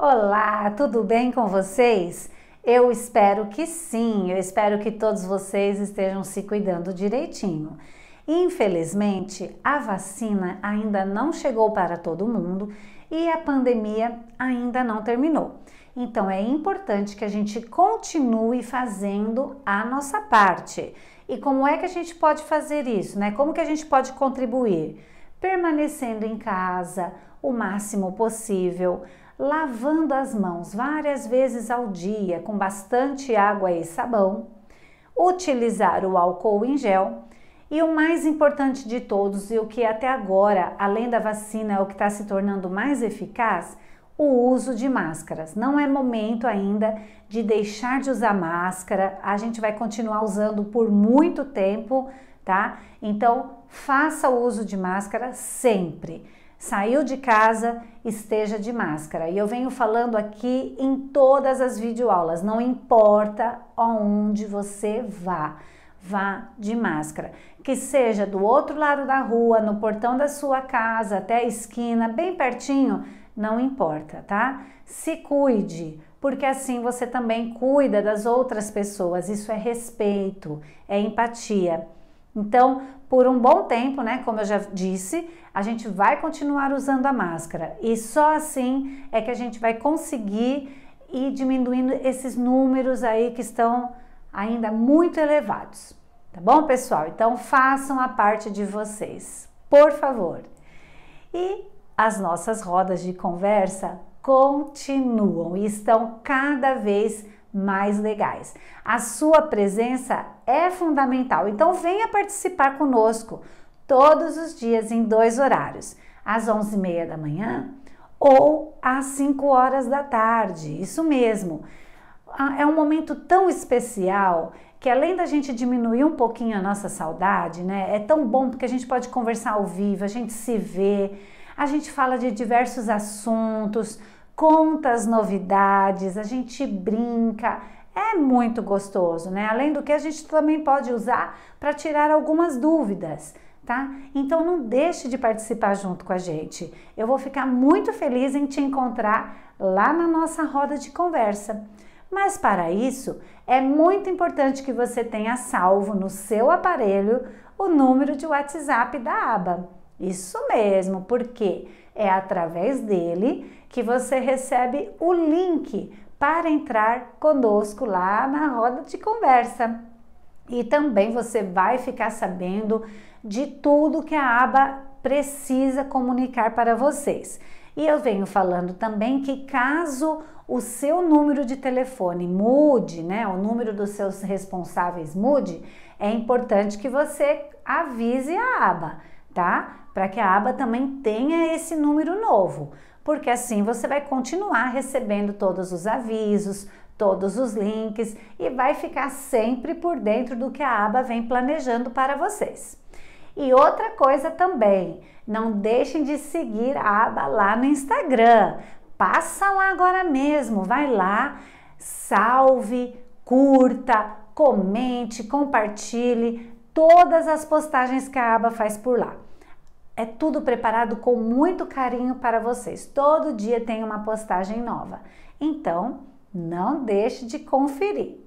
Olá, tudo bem com vocês? Eu espero que sim, eu espero que todos vocês estejam se cuidando direitinho. Infelizmente, a vacina ainda não chegou para todo mundo e a pandemia ainda não terminou. Então é importante que a gente continue fazendo a nossa parte. E como é que a gente pode fazer isso, né? Como que a gente pode contribuir? Permanecendo em casa o máximo possível, lavando as mãos várias vezes ao dia com bastante água e sabão, utilizar o álcool em gel e o mais importante de todos, e o que até agora, além da vacina, é o que está se tornando mais eficaz, o uso de máscaras. Não é momento ainda de deixar de usar máscara, a gente vai continuar usando por muito tempo, tá? Então, faça o uso de máscara sempre. Saiu de casa, esteja de máscara. E eu venho falando aqui em todas as videoaulas, não importa aonde você vá, vá de máscara. Que seja do outro lado da rua, no portão da sua casa, até a esquina, bem pertinho, não importa, tá? Se cuide, porque assim você também cuida das outras pessoas. Isso é respeito, é empatia. Então, por um bom tempo, né, como eu já disse, a gente vai continuar usando a máscara e só assim é que a gente vai conseguir ir diminuindo esses números aí que estão ainda muito elevados. Tá bom, pessoal? Então façam a parte de vocês, por favor. E as nossas rodas de conversa continuam e estão cada vez mais legais. A sua presença é fundamental, então venha participar conosco todos os dias em dois horários, às 11h30 da manhã ou às 5 horas da tarde. Isso mesmo. É um momento tão especial que além da gente diminuir um pouquinho a nossa saudade, né? É tão bom porque a gente pode conversar ao vivo, a gente se vê, a gente fala de diversos assuntos, conta as novidades, a gente brinca. É muito gostoso, né? Além do que a gente também pode usar para tirar algumas dúvidas, tá? Então não deixe de participar junto com a gente. Eu vou ficar muito feliz em te encontrar lá na nossa roda de conversa. Mas para isso, é muito importante que você tenha salvo no seu aparelho o número de WhatsApp da aba. Isso mesmo, porque é através dele que você recebe o link para entrar conosco lá na roda de conversa. E também você vai ficar sabendo de tudo que a aba precisa comunicar para vocês. E eu venho falando também que caso o seu número de telefone mude, né, o número dos seus responsáveis mude, é importante que você avise a aba, tá? Para que a aba também tenha esse número novo porque assim você vai continuar recebendo todos os avisos, todos os links e vai ficar sempre por dentro do que a aba vem planejando para vocês. E outra coisa também, não deixem de seguir a aba lá no Instagram. Passa lá agora mesmo, vai lá, salve, curta, comente, compartilhe todas as postagens que a aba faz por lá. É tudo preparado com muito carinho para vocês. Todo dia tem uma postagem nova. Então, não deixe de conferir.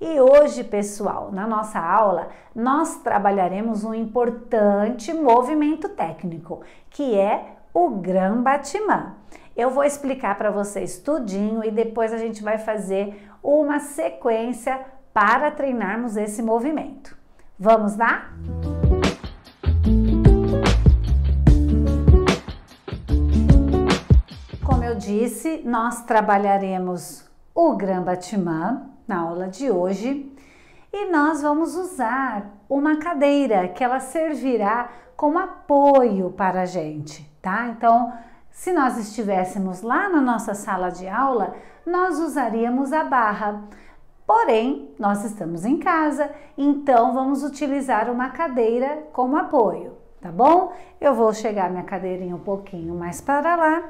E hoje, pessoal, na nossa aula, nós trabalharemos um importante movimento técnico, que é o Gran Batimã. Eu vou explicar para vocês tudinho e depois a gente vai fazer uma sequência para treinarmos esse movimento. Vamos lá? Música disse, nós trabalharemos o Gran Batimã na aula de hoje e nós vamos usar uma cadeira que ela servirá como apoio para a gente, tá? Então, se nós estivéssemos lá na nossa sala de aula, nós usaríamos a barra. Porém, nós estamos em casa, então vamos utilizar uma cadeira como apoio, tá bom? Eu vou chegar minha cadeirinha um pouquinho mais para lá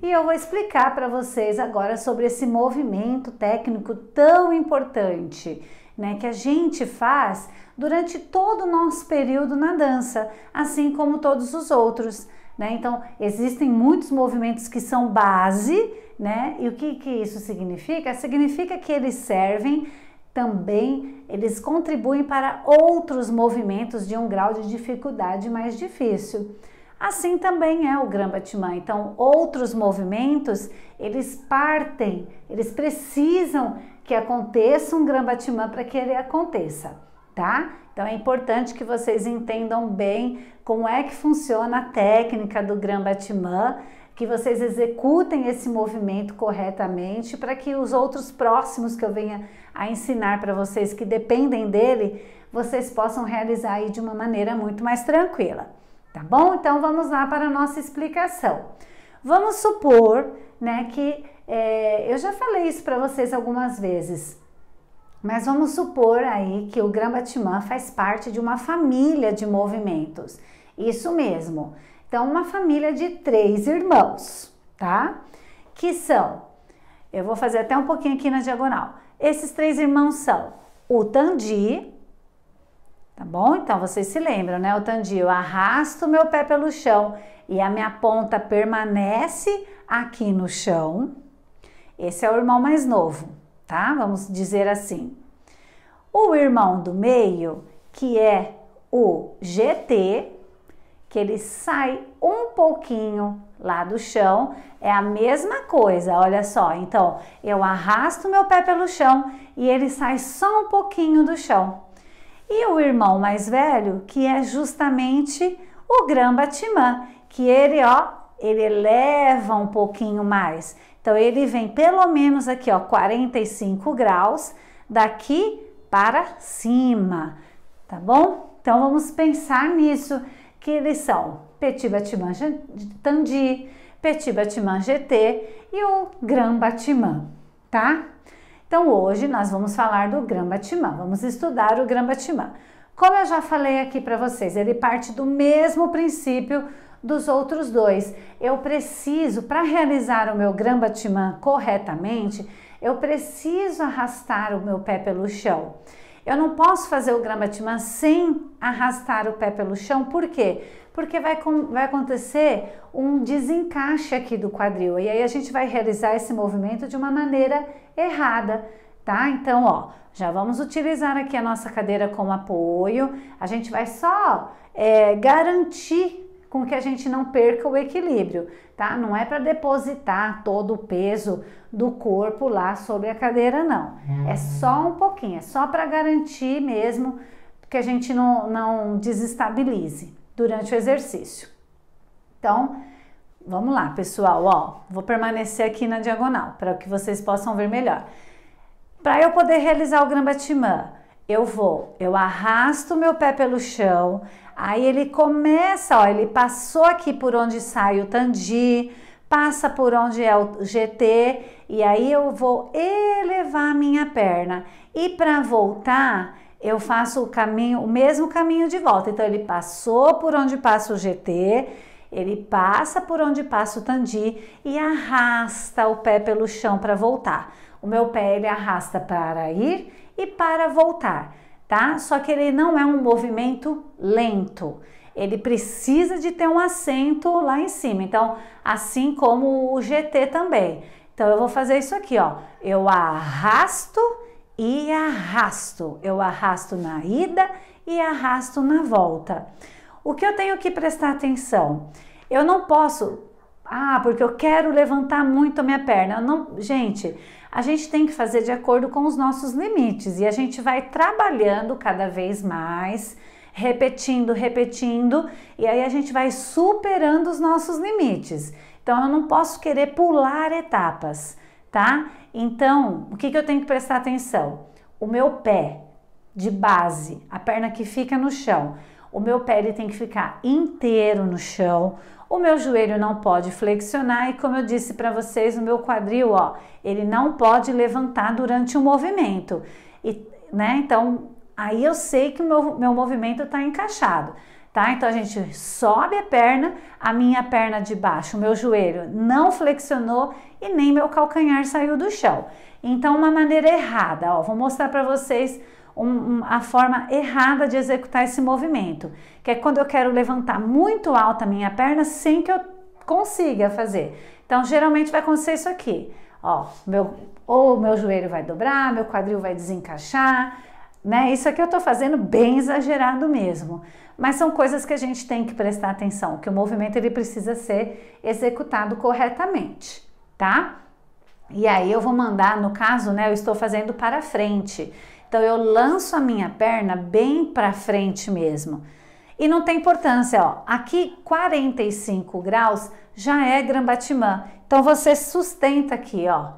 e eu vou explicar para vocês agora sobre esse movimento técnico tão importante, né, que a gente faz durante todo o nosso período na dança, assim como todos os outros, né? Então, existem muitos movimentos que são base, né? E o que, que isso significa? Significa que eles servem também, eles contribuem para outros movimentos de um grau de dificuldade mais difícil. Assim também é o Gran Batimã. Então, outros movimentos, eles partem, eles precisam que aconteça um Gran Batimã para que ele aconteça, tá? Então, é importante que vocês entendam bem como é que funciona a técnica do Gran Batimã, que vocês executem esse movimento corretamente para que os outros próximos que eu venha a ensinar para vocês que dependem dele, vocês possam realizar aí de uma maneira muito mais tranquila. Tá bom? Então vamos lá para a nossa explicação. Vamos supor, né, que é, eu já falei isso para vocês algumas vezes, mas vamos supor aí que o Grambatimã faz parte de uma família de movimentos. Isso mesmo. Então, uma família de três irmãos, tá? Que são, eu vou fazer até um pouquinho aqui na diagonal. Esses três irmãos são o Tandi, bom? Então vocês se lembram, né? O Tandi, eu arrasto meu pé pelo chão e a minha ponta permanece aqui no chão. Esse é o irmão mais novo, tá? Vamos dizer assim. O irmão do meio, que é o GT, que ele sai um pouquinho lá do chão, é a mesma coisa, olha só. Então, eu arrasto meu pé pelo chão e ele sai só um pouquinho do chão. E o irmão mais velho, que é justamente o Grambatimã, que ele, ó, ele eleva um pouquinho mais. Então ele vem pelo menos aqui, ó, 45 graus daqui para cima, tá bom? Então vamos pensar nisso, que eles são Petit Batimã Tandi, Petit Batimã GT e o Gran Batimã, tá? Então hoje nós vamos falar do Grambatimã, vamos estudar o Grambatimã. Como eu já falei aqui para vocês, ele parte do mesmo princípio dos outros dois. Eu preciso, para realizar o meu Grambatimã corretamente, eu preciso arrastar o meu pé pelo chão. Eu não posso fazer o Grambatimã sem arrastar o pé pelo chão, por quê? Porque vai, vai acontecer um desencaixe aqui do quadril e aí a gente vai realizar esse movimento de uma maneira errada, tá? Então, ó, já vamos utilizar aqui a nossa cadeira como apoio, a gente vai só é, garantir com que a gente não perca o equilíbrio, tá? Não é para depositar todo o peso do corpo lá sobre a cadeira, não. É só um pouquinho, é só para garantir mesmo que a gente não, não desestabilize durante o exercício. Então, vamos lá, pessoal, ó, vou permanecer aqui na diagonal para que vocês possam ver melhor. Para eu poder realizar o Grambatimã, eu vou, eu arrasto meu pé pelo chão, aí ele começa, ó, ele passou aqui por onde sai o tandi, passa por onde é o GT, e aí eu vou elevar minha perna. E para voltar, eu faço o caminho, o mesmo caminho de volta. Então ele passou por onde passa o GT, ele passa por onde passa o tandi e arrasta o pé pelo chão para voltar. O meu pé ele arrasta para ir e para voltar, tá? Só que ele não é um movimento lento. Ele precisa de ter um assento lá em cima. Então, assim como o GT também. Então, eu vou fazer isso aqui, ó. Eu arrasto e arrasto. Eu arrasto na ida e arrasto na volta. O que eu tenho que prestar atenção? Eu não posso, ah, porque eu quero levantar muito a minha perna. Não, gente, a gente tem que fazer de acordo com os nossos limites e a gente vai trabalhando cada vez mais, repetindo, repetindo, e aí a gente vai superando os nossos limites. Então eu não posso querer pular etapas, tá? Então, o que, que eu tenho que prestar atenção? O meu pé de base, a perna que fica no chão, o meu pé ele tem que ficar inteiro no chão, o meu joelho não pode flexionar e como eu disse para vocês, o meu quadril, ó, ele não pode levantar durante o movimento. E, né? Então, aí eu sei que o meu, meu movimento está encaixado. Tá? Então a gente sobe a perna, a minha perna de baixo, o meu joelho não flexionou e nem meu calcanhar saiu do chão. Então, uma maneira errada, ó, vou mostrar para vocês um, a forma errada de executar esse movimento, que é quando eu quero levantar muito alta a minha perna sem que eu consiga fazer. Então, geralmente vai acontecer isso aqui. Ó, meu, ou meu joelho vai dobrar, meu quadril vai desencaixar, né? Isso aqui eu tô fazendo bem exagerado mesmo. Mas são coisas que a gente tem que prestar atenção, que o movimento ele precisa ser executado corretamente, tá? E aí eu vou mandar, no caso, né, eu estou fazendo para frente. Então eu lanço a minha perna bem para frente mesmo. E não tem importância, ó. Aqui 45 graus já é Grambatimã. Então você sustenta aqui, ó,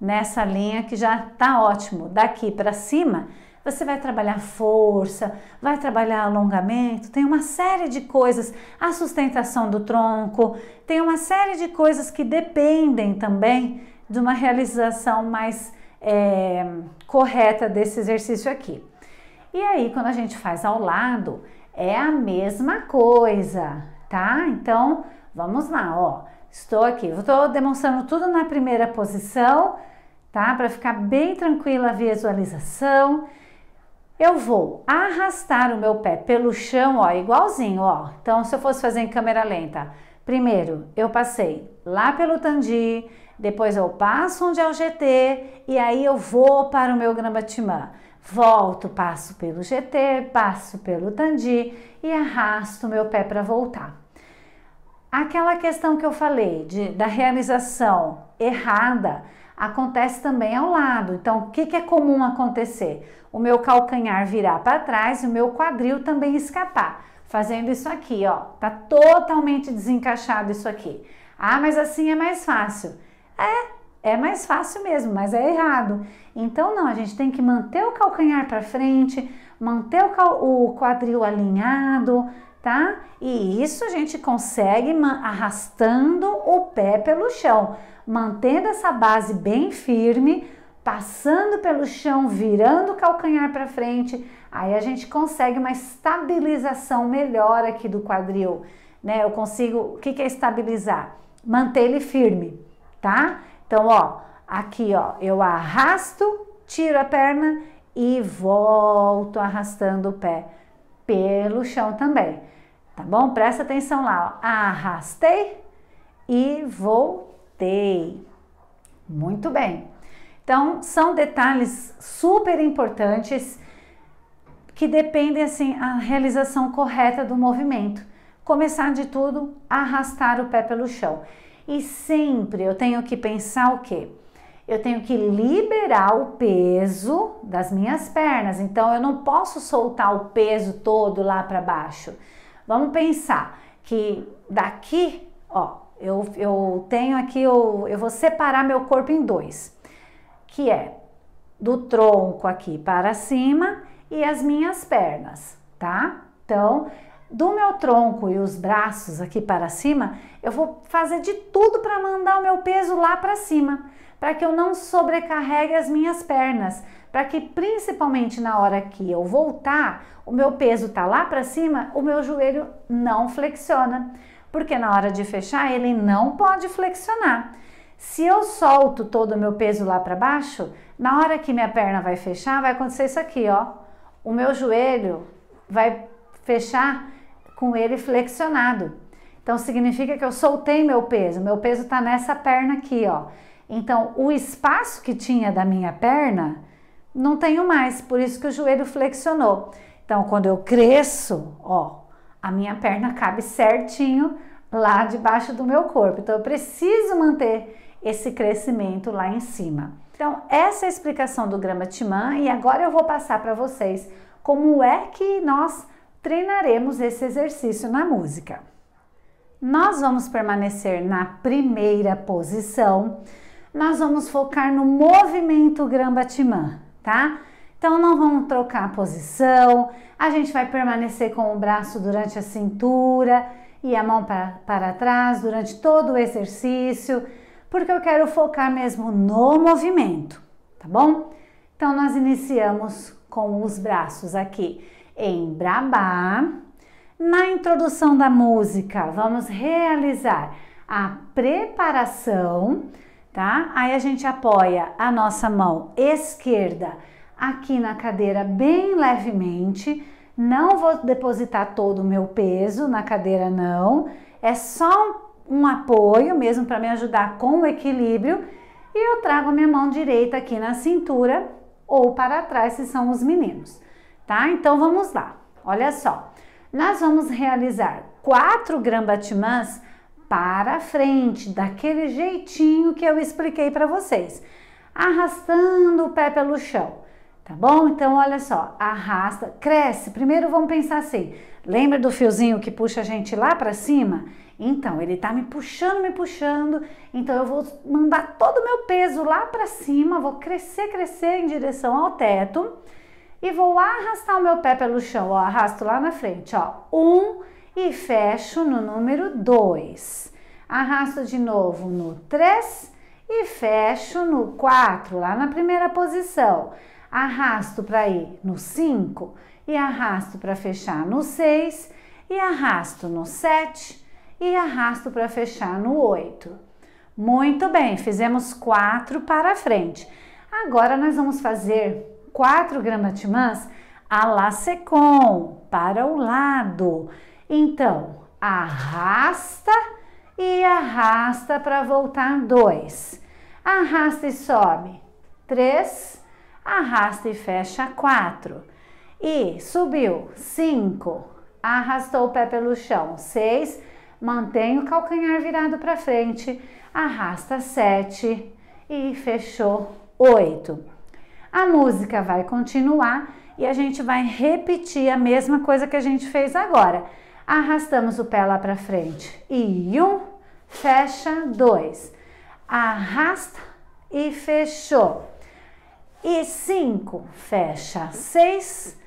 nessa linha que já tá ótimo. Daqui para cima, você vai trabalhar força, vai trabalhar alongamento, tem uma série de coisas, a sustentação do tronco, tem uma série de coisas que dependem também de uma realização mais é, correta desse exercício aqui. E aí, quando a gente faz ao lado, é a mesma coisa, tá? Então, vamos lá, ó. Estou aqui, estou demonstrando tudo na primeira posição, tá? Para ficar bem tranquila a visualização. Eu vou arrastar o meu pé pelo chão, ó, igualzinho, ó. Então, se eu fosse fazer em câmera lenta, primeiro eu passei lá pelo tandi, depois eu passo onde é o GT e aí eu vou para o meu Grambatimã. Volto, passo pelo GT, passo pelo tandi e arrasto meu pé para voltar. Aquela questão que eu falei de, da realização errada acontece também ao lado. Então, o que, que é comum acontecer? O meu calcanhar virar para trás e o meu quadril também escapar. Fazendo isso aqui, ó, tá totalmente desencaixado isso aqui. Ah, mas assim é mais fácil. É, é mais fácil mesmo, mas é errado. Então, não, a gente tem que manter o calcanhar para frente, manter o, o quadril alinhado, tá? E isso a gente consegue arrastando o pé pelo chão, mantendo essa base bem firme, passando pelo chão, virando o calcanhar para frente. Aí a gente consegue uma estabilização melhor aqui do quadril, né? Eu consigo, o que, é estabilizar? Manter ele firme tá? Então, ó, aqui, ó, eu arrasto, tiro a perna e volto arrastando o pé pelo chão também, tá bom? Presta atenção lá, ó. Arrastei e voltei. Muito bem. Então, são detalhes super importantes que dependem assim a realização correta do movimento. Começar de tudo, arrastar o pé pelo chão. E sempre eu tenho que pensar o quê? Eu tenho que liberar o peso das minhas pernas. Então eu não posso soltar o peso todo lá para baixo. Vamos pensar que daqui, ó, eu, eu tenho aqui, eu, eu vou separar meu corpo em dois, que é do tronco aqui para cima e as minhas pernas, tá? Então, do meu tronco e os braços aqui para cima, eu vou fazer de tudo para mandar o meu peso lá para cima, para que eu não sobrecarregue as minhas pernas, para que principalmente na hora que eu voltar, o meu peso tá lá para cima, o meu joelho não flexiona, porque na hora de fechar ele não pode flexionar. Se eu solto todo o meu peso lá para baixo, na hora que minha perna vai fechar, vai acontecer isso aqui, ó. O meu joelho vai fechar com ele flexionado. Então significa que eu soltei meu peso, meu peso está nessa perna aqui, ó. Então o espaço que tinha da minha perna não tenho mais, por isso que o joelho flexionou. Então quando eu cresço, ó, a minha perna cabe certinho lá debaixo do meu corpo. Então eu preciso manter esse crescimento lá em cima. Então essa é a explicação do Gramatimã e agora eu vou passar para vocês como é que nós treinaremos esse exercício na música. Nós vamos permanecer na primeira posição, nós vamos focar no movimento Grambatimã, tá? Então não vamos trocar a posição, a gente vai permanecer com o braço durante a cintura e a mão para, para trás durante todo o exercício, porque eu quero focar mesmo no movimento, tá bom? Então nós iniciamos com os braços aqui em Brabá. Na introdução da música, vamos realizar a preparação, tá? Aí a gente apoia a nossa mão esquerda aqui na cadeira bem levemente. Não vou depositar todo o meu peso na cadeira, não. É só um apoio mesmo para me ajudar com o equilíbrio e eu trago minha mão direita aqui na cintura ou para trás se são os meninos, tá? Então vamos lá. Olha só. Nós vamos realizar quatro grambatimãs para frente, daquele jeitinho que eu expliquei para vocês, arrastando o pé pelo chão. Tá bom? Então, olha só, arrasta, cresce. Primeiro vamos pensar assim: lembra do fiozinho que puxa a gente lá para cima? Então, ele tá me puxando, me puxando. Então, eu vou mandar todo o meu peso lá para cima, vou crescer, crescer em direção ao teto e vou arrastar o meu pé pelo chão. Ó, arrasto lá na frente, ó. Um e fecho no número dois. Arrasto de novo no três e fecho no quatro, lá na primeira posição arrasto para ir no 5 e arrasto para fechar no 6 e arrasto no 7 e arrasto para fechar no 8. Muito bem, fizemos quatro para frente. Agora nós vamos fazer quatro gramatimãs a la secom, para o lado. Então, arrasta e arrasta para voltar dois. Arrasta e sobe. Três, arrasta e fecha 4. E subiu 5, arrastou o pé pelo chão 6, mantém o calcanhar virado para frente, arrasta 7 e fechou 8. A música vai continuar e a gente vai repetir a mesma coisa que a gente fez agora. Arrastamos o pé lá para frente e um, fecha dois, arrasta e fechou e 5, fecha 6,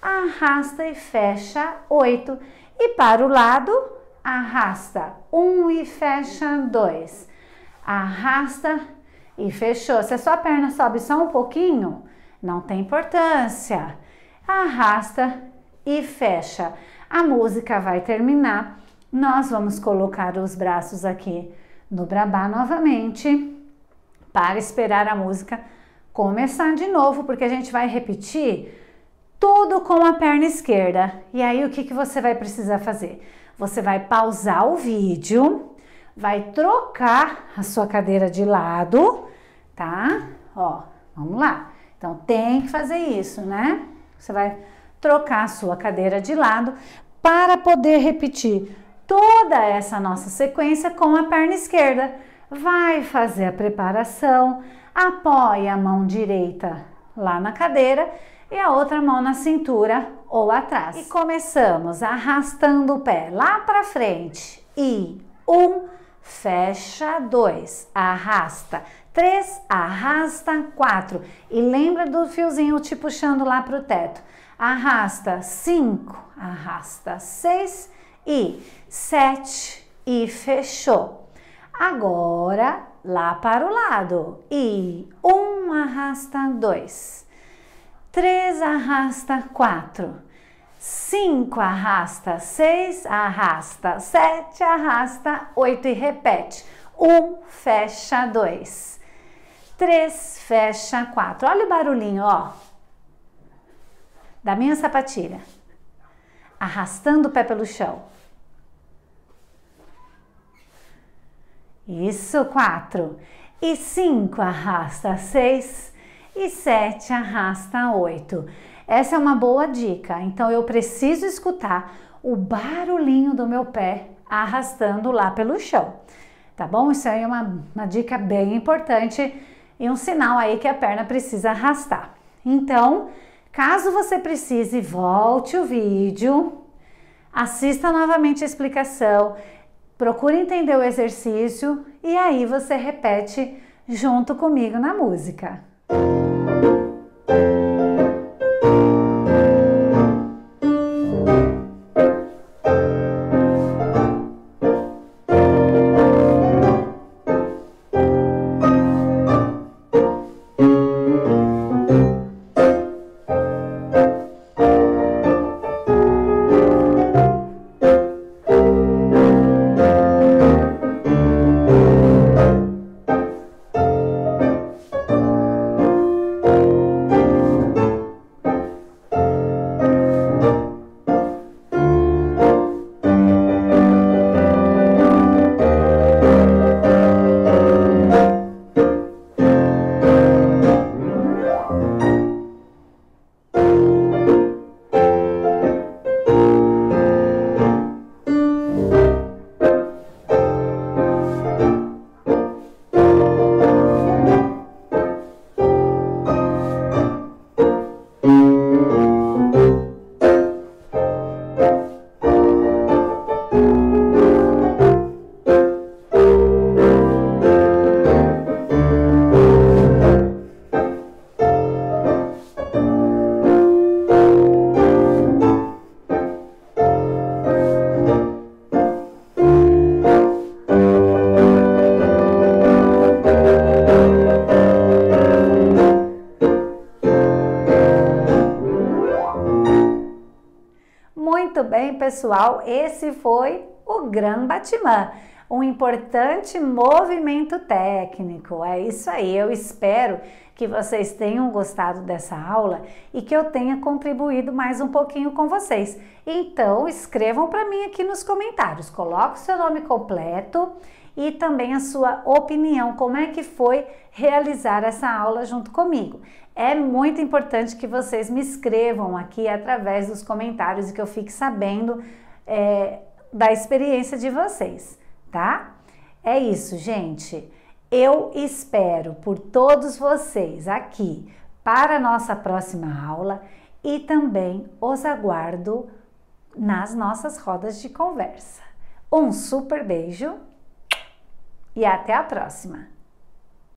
arrasta e fecha 8. E para o lado, arrasta 1 um e fecha 2. Arrasta e fechou. Se a sua perna sobe só um pouquinho, não tem importância. Arrasta e fecha. A música vai terminar. Nós vamos colocar os braços aqui no brabá novamente para esperar a música começar de novo, porque a gente vai repetir tudo com a perna esquerda. E aí o que, que você vai precisar fazer? Você vai pausar o vídeo, vai trocar a sua cadeira de lado, tá? Ó, vamos lá. Então tem que fazer isso, né? Você vai trocar a sua cadeira de lado para poder repetir toda essa nossa sequência com a perna esquerda. Vai fazer a preparação apoie a mão direita lá na cadeira e a outra mão na cintura ou atrás. E começamos arrastando o pé lá para frente. E um, fecha, dois, arrasta, três, arrasta, quatro. E lembra do fiozinho te puxando lá para o teto. Arrasta cinco, arrasta seis e sete e fechou. Agora lá para o lado. E um arrasta dois, três arrasta quatro, cinco arrasta seis, arrasta sete, arrasta oito e repete. Um fecha dois, três fecha quatro. Olha o barulhinho, ó, da minha sapatilha, arrastando o pé pelo chão. Isso, quatro. E cinco, arrasta seis. E sete, arrasta oito. Essa é uma boa dica. Então, eu preciso escutar o barulhinho do meu pé arrastando lá pelo chão. Tá bom? Isso aí é uma, uma dica bem importante e um sinal aí que a perna precisa arrastar. Então, caso você precise, volte o vídeo, assista novamente a explicação Procure entender o exercício e aí você repete junto comigo na música. pessoal, esse foi o Gran Batimã um importante movimento técnico. É isso aí. Eu espero que vocês tenham gostado dessa aula e que eu tenha contribuído mais um pouquinho com vocês. Então, escrevam para mim aqui nos comentários. Coloque o seu nome completo e também a sua opinião, como é que foi realizar essa aula junto comigo. É muito importante que vocês me escrevam aqui através dos comentários e que eu fique sabendo é, da experiência de vocês tá? É isso, gente. Eu espero por todos vocês aqui para a nossa próxima aula e também os aguardo nas nossas rodas de conversa. Um super beijo e até a próxima!